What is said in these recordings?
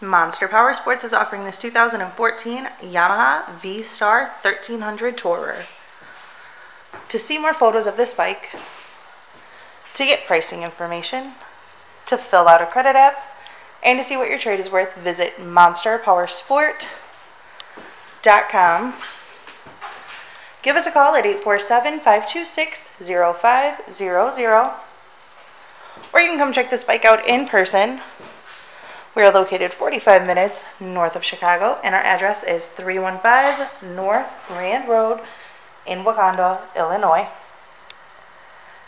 Monster Power Sports is offering this 2014 Yamaha V-Star 1300 Tourer. To see more photos of this bike, to get pricing information, to fill out a credit app, and to see what your trade is worth, visit monsterpowersport.com. Give us a call at 847 526 0500, or you can come check this bike out in person. We are located 45 minutes north of Chicago, and our address is 315 North Rand Road in Wauconda, Illinois.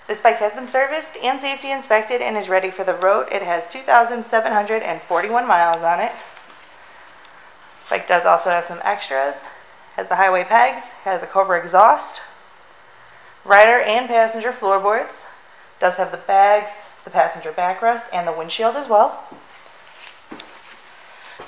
This bike has been serviced and safety inspected and is ready for the road. It has 2,741 miles on it. This bike does also have some extras. Has the highway pegs, has a Cobra exhaust, rider and passenger floorboards. Does have the bags, the passenger backrest, and the windshield as well.